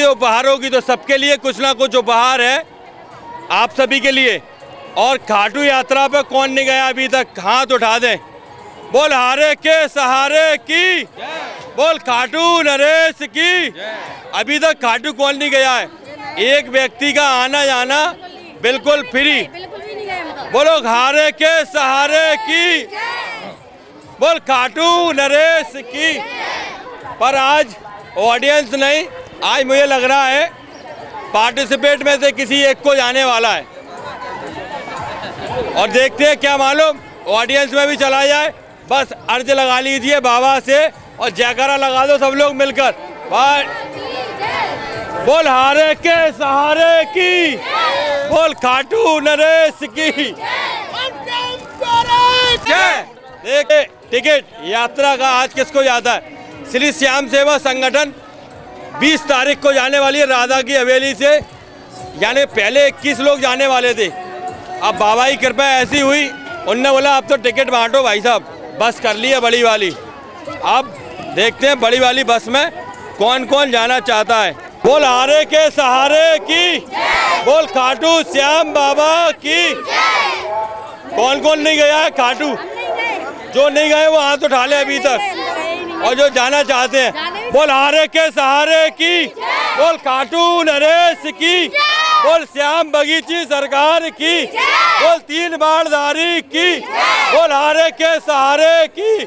की उपहार होगी तो सबके लिए कुछ ना कुछ उपहार है, आप सभी के लिए। और खाटू यात्रा पर कौन नहीं गया अभी तक? हाथ उठा दें। बोल, हारे के सहारे की? बोल, खाटू, नरेश की? अभी तक खाटू कौन नहीं गया है? एक व्यक्ति का आना जाना बिल्कुल फ्री बोलो, हारे के सहारे की? बोल, खाटू, नरेश की? पर आज ऑडियंस नहीं। आज मुझे लग रहा है पार्टिसिपेट में से किसी एक को जाने वाला है। और देखते हैं क्या मालूम ऑडियंस में भी चला जाए। बस अर्ज़ लगा लीजिए बाबा से और जयकारा लगा दो सब लोग मिलकर। बोल हारे के सहारे की। बोल खाटू नरेश की। देखिए, टिकट, यात्रा का आज किसको जाता है? श्री श्याम सेवा संगठन 20 तारीख को जाने वाली है राधा की हवेली से। यानी पहले 21 लोग जाने वाले थे। अब बाबा की कृपा ऐसी हुई, उनने बोला, अब तो टिकट बांटो भाई साहब, बस कर ली है बड़ी वाली। अब देखते हैं बड़ी वाली बस में कौन कौन जाना चाहता है। बोल, हारे के सहारे की। बोल, खाटू श्याम बाबा की। कौन कौन नहीं गया है? खाटू। जो नहीं गए, वो हाथ उठा ले अभी तक। और जो जाना चाहते हैं बोल हारे के सहारे की बोल खाटू नरेश की बोल श्याम बगीची सरकार की बोल तीन बाढ़धारी की बोल हारे के सहारे की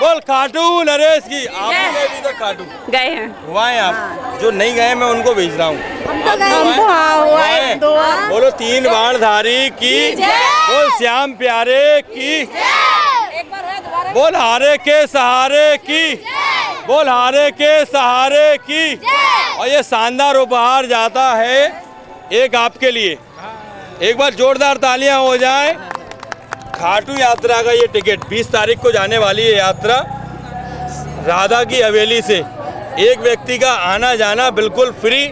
बोल खाटू नरेश की। आप भी अभी तक खाटू गए हैं। हुआ है आप। जो नहीं गए मैं उनको भेज रहा हूँ। हम तो गए। हम तो हाँ है। है। बोलो तीन बाढ़धारी की बोल श्याम प्यारे की बोल हारे के सहारे की। बोल हारे के सहारे की। और ये शानदार उपहार जाता है एक आपके लिए। एक बार जोरदार तालियाँ हो जाए। खाटू यात्रा का ये टिकट 20 तारीख को जाने वाली है यात्रा। राधा की हवेली से। एक व्यक्ति का आना जाना बिल्कुल फ्री।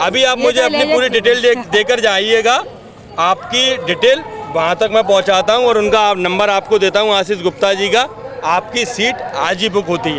अभी आप मुझे अपनी पूरी डिटेल दे, देकर जाइएगा। आपकी डिटेल वहाँ तक मैं पहुँचाता हूँ और उनका नंबर आपको देता हूँ आशीष गुप्ता जी का। आपकी सीट आज ही बुक होती है।